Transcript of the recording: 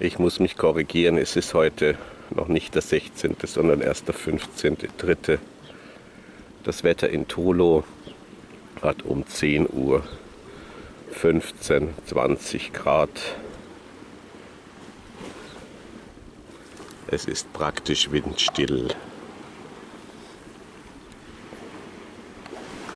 Ich muss mich korrigieren, es ist heute noch nicht der 16., sondern erst der 15.3. Das Wetter in Tolo hat um 10 Uhr 15, 20 Grad. Es ist praktisch windstill.